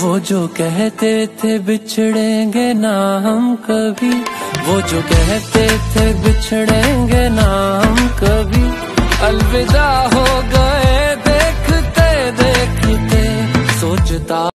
वो जो कहते थे बिछड़ेंगे ना हम कभी। वो जो कहते थे बिछड़ेंगे ना हम कभी। अलविदा हो गए देखते देखते, सोचता